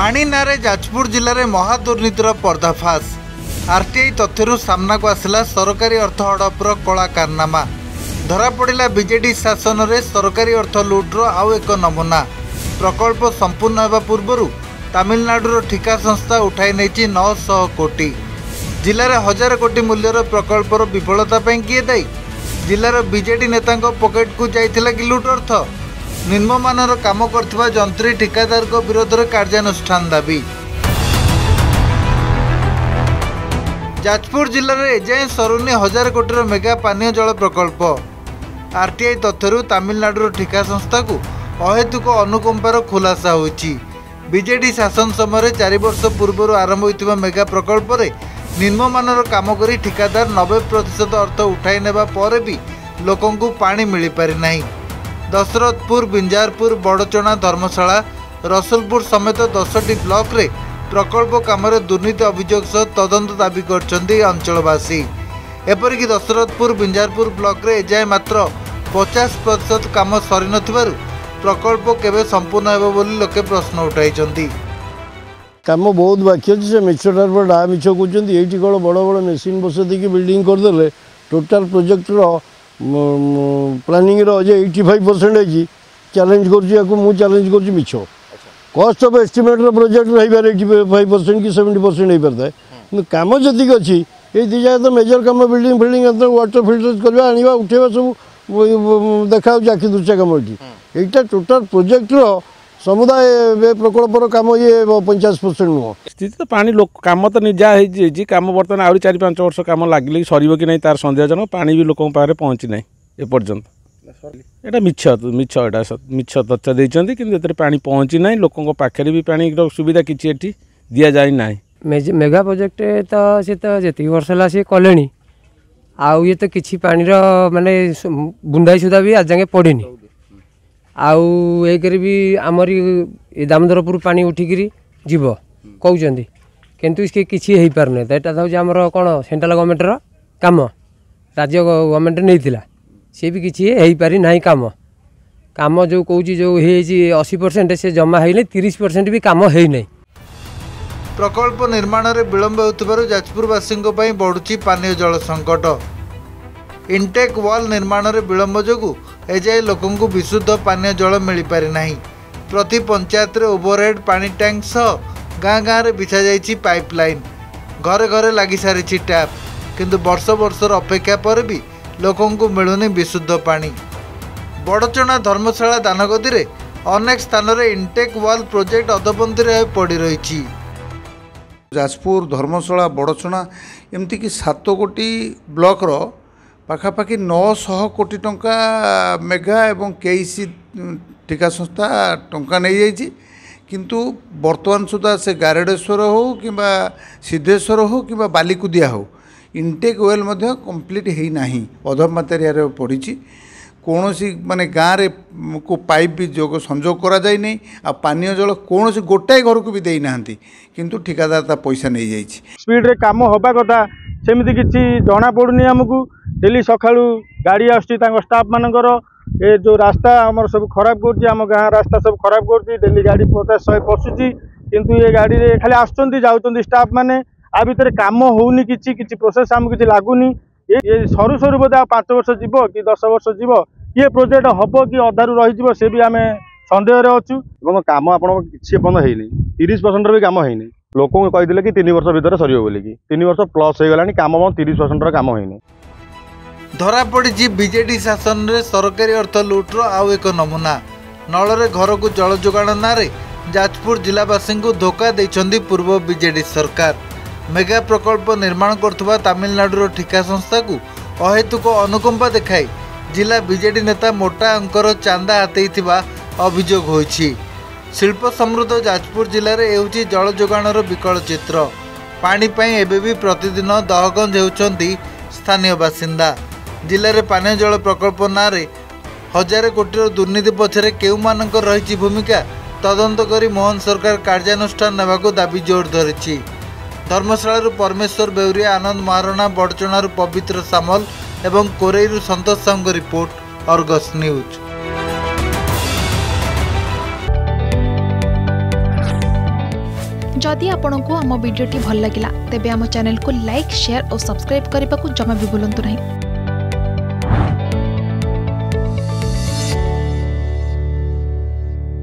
ପାଣି ନାଁରେ ଯାଜପୁର ଜିଲ୍ଲାରେ ମହାଦୁର୍ନୀତିର ପର୍ଦ୍ଦାଫାଶ ଆର୍ଟିଆଇ ତଥ୍ୟରୁ ସାମ୍ନାକୁ ଆସିଲା ସରକାରୀ ଅର୍ଥ ହଡପର କଳା କାରନାମା। ଧରାପଡ଼ିଲା ବିଜେଡି ଶାସନରେ ସରକାରୀ ଅର୍ଥ ଲୁଟ୍ର ଆଉ ଏକ ନମୁନା। ପ୍ରକଳ୍ପ ସମ୍ପୂର୍ଣ୍ଣ ହେବା ପୂର୍ବରୁ ତାମିଲନାଡୁର ଠିକା ସଂସ୍ଥା ଉଠାଇ ନେଇଛି ନଅଶହ କୋଟି। ଜିଲ୍ଲାରେ ହଜାର କୋଟି ମୂଲ୍ୟର ପ୍ରକଳ୍ପର ବିଫଳତା ପାଇଁ କିଏ ଦାୟୀ? ଜିଲ୍ଲାର ବିଜେଡି ନେତାଙ୍କ ପକେଟକୁ ଯାଇଥିଲା କି ଲୁଟ୍ ଅର୍ଥ? ନିମ୍ନମାନର କାମ କରୁଥିବା ଯନ୍ତ୍ରୀ ଠିକାଦାରଙ୍କ ବିରୋଧରେ କାର୍ଯ୍ୟାନୁଷ୍ଠାନ ଦାବି। ଯାଜପୁର ଜିଲ୍ଲାରେ ଏଯାଏଁ ସରୁନି ହଜାର କୋଟିର ମେଗା ପାନୀୟ ଜଳ ପ୍ରକଳ୍ପ। ଆର୍ଟିଆଇ ତଥ୍ୟରୁ ତାମିଲନାଡୁର ଠିକା ସଂସ୍ଥାକୁ ଅହେତୁକ ଅନୁକମ୍ପାର ଖୁଲାସା ହୋଇଛି। ବିଜେଡି ଶାସନ ସମୟରେ ଚାରି ବର୍ଷ ପୂର୍ବରୁ ଆରମ୍ଭ ହୋଇଥିବା ମେଗା ପ୍ରକଳ୍ପରେ ନିମ୍ନମାନର କାମ କରି ଠିକାଦାର ନବେ ପ୍ରତିଶତ ଅର୍ଥ ଉଠାଇ ନେବା ପରେ ବି ଲୋକଙ୍କୁ ପାଣି ମିଳିପାରିନାହିଁ। ଦଶରଥପୁର ବିଞ୍ଜାରପୁର ବଡ଼ଚଣା ଧର୍ମଶାଳା ରସୁଲପୁର ସମେତ ଦଶଟି ବ୍ଲକରେ ପ୍ରକଳ୍ପ କାମରେ ଦୁର୍ନୀତି ଅଭିଯୋଗ ସହ ତଦନ୍ତ ଦାବି କରିଛନ୍ତି ଅଞ୍ଚଳବାସୀ। ଏପରିକି ଦଶରଥପୁର ବିଞ୍ଜାରପୁର ବ୍ଲକରେ ଏଯାଏଁ ମାତ୍ର ପଚାଶ ପ୍ରତିଶତ କାମ ସରିନଥିବାରୁ ପ୍ରକଳ୍ପ କେବେ ସମ୍ପୂର୍ଣ୍ଣ ହେବ ବୋଲି ଲୋକେ ପ୍ରଶ୍ନ ଉଠାଇଛନ୍ତି। କାମ ବହୁତ ବାକି ଅଛି ସେ ମିଛଟାର ପରେ ଡା ମିଛ କହୁଛନ୍ତି। ଏଇଠି କ'ଣ ବଡ଼ ବଡ଼ ମେସିନ୍ ବସେଇ ଦେଇକି ବିଲ୍ଡିଂ କରିଦେଲେ ଟୋଟାଲ୍ ପ୍ରୋଜେକ୍ଟର ପ୍ଲାନିଂର ଯେ ଏଇଟି ଫାଇଭ୍ ପରସେଣ୍ଟ ହେଇଛି। ଚ୍ୟାଲେଞ୍ଜ କରୁଛି ୟାକୁ ମୁଁ ଚ୍ୟାଲେଞ୍ଜ କରୁଛି ମିଛ। କଷ୍ଟ ଅଫ୍ ଏଷ୍ଟିମେଟ୍ର ପ୍ରୋଜେକ୍ଟ ହେଇପାରେ ଏଇଟି ଫାଇଭ୍ ପରସେଣ୍ଟ କି ସେଭେଣ୍ଟି ପରସେଣ୍ଟ ହେଇପାରିଥାଏ। କିନ୍ତୁ କାମ ଯେତିକି ଅଛି ଏଇ ଦୁଇ ଜାଗା ତ ମେଜର କାମ ବିଲ୍ଡିଂ ଫିଲ୍ଡିଂ ୱାଟର ଫିଲ୍ଟର କରିବା ଆଣିବା ଉଠେଇବା ସବୁ ଦେଖାଯାଉଛି ଆଖି ଦୃଶ୍ୟ କାମ ଏଠି। ଏଇଟା ଟୋଟାଲ୍ ପ୍ରୋଜେକ୍ଟର ସମୁଦାୟ ଏ ପ୍ରକଳ୍ପର କାମ ଇଏ ପଞ୍ଚାଶ ପରସେଣ୍ଟ ନୁହଁ। ସ୍ଥିତି ତ ପାଣି ଲୋକ କାମ ତ ଯାହା ହେଇଛି ହେଇଛି। କାମ ବର୍ତ୍ତମାନ ଆହୁରି ଚାରି ପାଞ୍ଚ ବର୍ଷ କାମ ଲାଗିଲେ କି ସରିବ କି ନାହିଁ ତାର ସନ୍ଦେହଜନକ। ପାଣି ବି ଲୋକଙ୍କ ପାଖରେ ପହଞ୍ଚି ନାହିଁ ଏପର୍ଯ୍ୟନ୍ତ। ଏଇଟା ମିଛ ମିଛ ଏଇଟା ସ- ମିଛ ତଥ୍ୟ ଦେଇଛନ୍ତି କିନ୍ତୁ ଏଥିରେ ପାଣି ପହଞ୍ଚି ନାହିଁ। ଲୋକଙ୍କ ପାଖରେ ବି ପାଣିର ସୁବିଧା କିଛି ଏଠି ଦିଆଯାଇ ନାହିଁ। ମେଜ- ମେଗା ପ୍ରୋଜେକ୍ଟ ତ ସେ ତ ଯେତିକି ବର୍ଷ ହେଲା ସିଏ କଲେଣି। ଆଉ ଇଏ ତ କିଛି ପାଣିର ମାନେ ସୁ- ବୁନ୍ଦାଇ ସୁଧା ବି ଆଜି ଯାକେ ପଡ଼ିନି। ଆଉ ଏକରେ ବି ଆମରି ଏ ଦାମୋଦରପୁର ପାଣି ଉଠିକିରି ଯିବ କହୁଛନ୍ତି କିନ୍ତୁ ସେ କିଛି ହେଇପାରୁନି। ତ ଏଇଟା ତ ହେଉଛି ଆମର କ'ଣ ସେଣ୍ଟ୍ରାଲ ଗଭର୍ଣ୍ଣମେଣ୍ଟର କାମ। ରାଜ୍ୟ ଗଭର୍ଣ୍ଣମେଣ୍ଟ ନେଇଥିଲା। ସିଏ ବି କିଛି ହେଇପାରି ନାହିଁ କାମ। କାମ ଯେଉଁ କହୁଛି ଯେଉଁ ହେଇଯାଇଛି ଅଶୀ ପରସେଣ୍ଟ ସେ ଜମା ହେଇନି ତିରିଶ ପରସେଣ୍ଟ ବି କାମ ହେଇନାହିଁ। ପ୍ରକଳ୍ପ ନିର୍ମାଣରେ ବିଳମ୍ବ ହେଉଥିବାରୁ ଯାଜପୁରବାସୀଙ୍କ ପାଇଁ ବଢ଼ୁଛି ପାନୀୟ ଜଳ ସଙ୍କଟ ଇଣ୍ଟେକ୍ ୱାଲ୍ ନିର୍ମାଣରେ ବିଳମ୍ବ ଯୋଗୁଁ ଏଯାଏଁ ଲୋକଙ୍କୁ ବିଶୁଦ୍ଧ ପାନୀୟ ଜଳ ମିଳିପାରିନାହିଁ ପ୍ରତି ପଞ୍ଚାୟତରେ ଓଭରହେଡ୍ ପାଣି ଟ୍ୟାଙ୍କ ସହ ଗାଁ ଗାଁରେ ବିଛାଯାଇଛି ପାଇପ୍ ଲାଇନ୍ ଘରେ ଘରେ ଲାଗିସାରିଛି ଟ୍ୟାପ୍। କିନ୍ତୁ ବର୍ଷ ବର୍ଷର ଅପେକ୍ଷା ପରେ ବି ଲୋକଙ୍କୁ ମିଳୁନି ବିଶୁଦ୍ଧ ପାଣି। ବଡ଼ଚଣା ଧର୍ମଶାଳା ଦାନଗଦିରେ ଅନେକ ସ୍ଥାନରେ ଇଣ୍ଟେକ୍ ୱାଲ୍ ପ୍ରୋଜେକ୍ଟ ଅଧପନ୍ଥୀରେ ପଡ଼ି ରହିଛି। ଯାଜପୁର ଧର୍ମଶାଳା ବଡ଼ଚଣା ଏମିତିକି ସାତ କୋଟି ବ୍ଲକର ପାଖାପାଖି ନଅଶହ କୋଟି ଟଙ୍କା ମେଘା ଏବଂ କେଇସି ଠିକା ସଂସ୍ଥା ଟଙ୍କା ନେଇଯାଇଛି କିନ୍ତୁ ବର୍ତ୍ତମାନ ସୁଦ୍ଧା ସେ ଗାରେଡ଼େଶ୍ୱର ହେଉ କିମ୍ବା ସିଦ୍ଧେଶ୍ୱର ହେଉ କିମ୍ବା ବାଲିକୁଦିଆ ହେଉ ଇଣ୍ଟେକ୍ ୱେଲ୍ ମଧ୍ୟ କମ୍ପ୍ଲିଟ୍ ହେଇନାହିଁ ଅଧମାତେରିଆରେ ପଡ଼ିଛି କୌଣସି ମାନେ ଗାଁରେ କୁ ପାଇପ୍ ବି ଯୋଗ ସଂଯୋଗ କରାଯାଇନାହିଁ ଆଉ ପାନୀୟ ଜଳ କୌଣସି ଗୋଟାଏ ଘରକୁ ବି ଦେଇନାହାନ୍ତି କିନ୍ତୁ ଠିକାଦାର ତା ପଇସା ନେଇଯାଇଛି ସ୍ପିଡ଼ରେ କାମ ହେବା କଥା ସେମିତି କିଛି ଜଣାପଡ଼ୁନି ଆମକୁ। ডেলি সকালু গাড়ি আসুচি তাঙ্ক স্টাফ মানকর এ যে রাস্তা আমার সব খারাপ করছি আমার গাঁ রাস্তা সব খারাপ করছি ডেলি গাড়ি পচাশ শহে পশুছি কিন্তু এ গাড়ি খালি আসছেন যাচ্ছেন স্টাফ মানে আ ভিতরে কাম হোনি কিছু কিছু প্রোসেস আমি কিছু লাগুনি এ সরু সরু বোধে আর পাঁচ বর্ষ যাব কি দশ বর্ষ যাব কি প্রোজেক্ট হব কি অধারু রহিযিব সে বি আমি সন্দেহরে অছু এবং কাম আপনার কিছু এপর্যন্ত হয়নি তিরিশ পরসেন্টর বি কাম হয়নি লোক কে তিন বর্ষ ভিতরে সরব বলি তিন বর্ষ প্লস হয়ে গলানি কাম তিরিশ পরসেন্টর কাম হয়নি ଧରାପଡ଼ିଛି ବିଜେଡି ଶାସନରେ ସରକାରୀ ଅର୍ଥ ଲୁଟ୍ର ଆଉ ଏକ ନମୁନା। ନଳରେ ଘରକୁ ଜଳ ଯୋଗାଣ ନାଁରେ ଯାଜପୁର ଜିଲ୍ଲାବାସୀଙ୍କୁ ଧୋକା ଦେଇଛନ୍ତି ପୂର୍ବ ବିଜେଡି ସରକାର। ମେଗା ପ୍ରକଳ୍ପ ନିର୍ମାଣ କରୁଥିବା ତାମିଲନାଡୁର ଠିକା ସଂସ୍ଥାକୁ ଅହେତୁକ ଅନୁକମ୍ପା ଦେଖାଇ ଜିଲ୍ଲା ବିଜେଡି ନେତା ମୋଟା ଅଙ୍କର ଚାନ୍ଦା ହାତେଇଥିବା ଅଭିଯୋଗ ହୋଇଛି। ଶିଳ୍ପ ସମୃଦ୍ଧ ଯାଜପୁର ଜିଲ୍ଲାରେ ହେଉଛି ଜଳ ଯୋଗାଣର ବିକଳ ଚିତ୍ର। ପାଣି ପାଇଁ ଏବେ ବି ପ୍ରତିଦିନ ଦହଗଞ୍ଜ ହେଉଛନ୍ତି ସ୍ଥାନୀୟ ବାସିନ୍ଦା। ଜିଲ୍ଲାରେ ପାନୀୟ ଜଳ ପ୍ରକଳ୍ପ ନାଁରେ ହଜାରେ କୋଟିର ଦୁର୍ନୀତି ପଛରେ କେଉଁମାନଙ୍କର ରହିଛି ଭୂମିକା ତଦନ୍ତ କରି ମୋହନ ସରକାର କାର୍ଯ୍ୟାନୁଷ୍ଠାନ ନେବାକୁ ଦାବି ଜୋର ଧରିଛି ଧର୍ମଶାଳାରୁ ପରମେଶ୍ୱର ବେଉରିଆ ଆନନ୍ଦ ମହାରଣା ବଡ଼ଚଣାରୁ ପବିତ୍ର ସାମଲ ଏବଂ କୋରେଇରୁ ସନ୍ତୋଷ ସାହୁଙ୍କ ରିପୋର୍ଟ ଅର୍ଗସ୍ ନ୍ୟୁଜ୍ जदि आपंक आम भिडी भल लगा तेब आम चैनल को लाइक शेयर और सब्सक्राइब करने को जमा भी भूलु नहीं